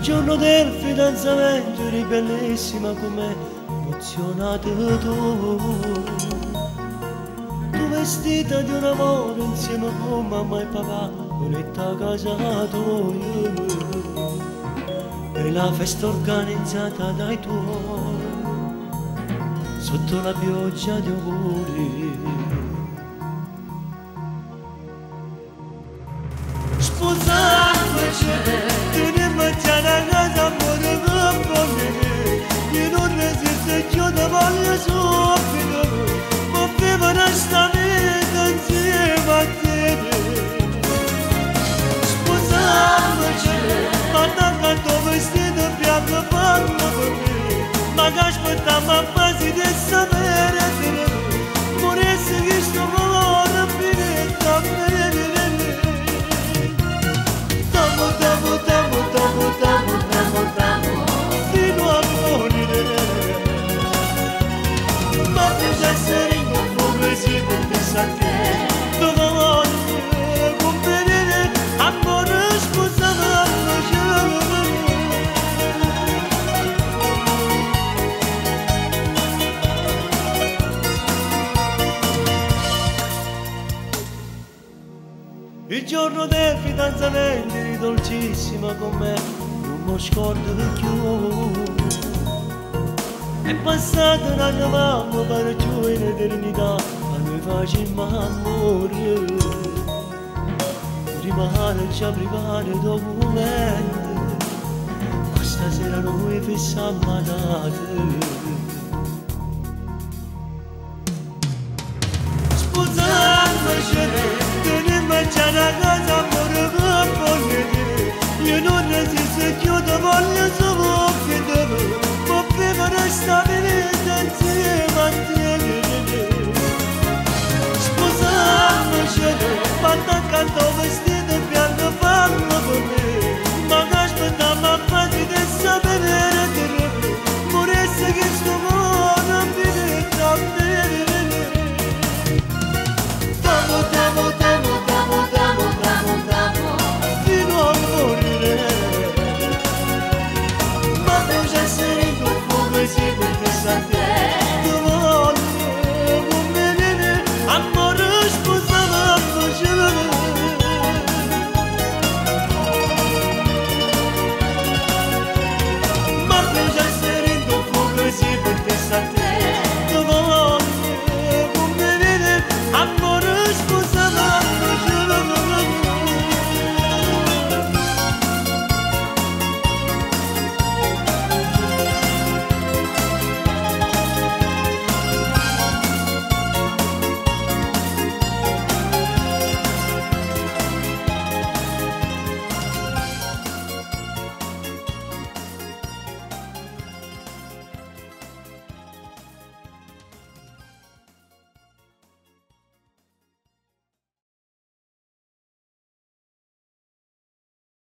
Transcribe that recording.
Il giorno del fidanzamento eri bellissima come emozionata tu. Tu vestita di un amore insieme con mamma e papà Bonetta casato E la festa organizzata dai tuoi Sotto la pioggia di auguri. Sposandoci Tenim سجود بال زوفی دارو مفتی برستم دنزی وقتی Spuzam ce Mata ca to vestit în piatră Parmă vorbi Magaș păta mă pazi de să mere Mureț să ghiști o Il giorno del fidanzamento eri dolcissima con me, non mi scordo più. È passata un anno mamma per giù in eternità, ma noi facciamo amore. Rimane già privare documenti, ma stasera noi fissiamo la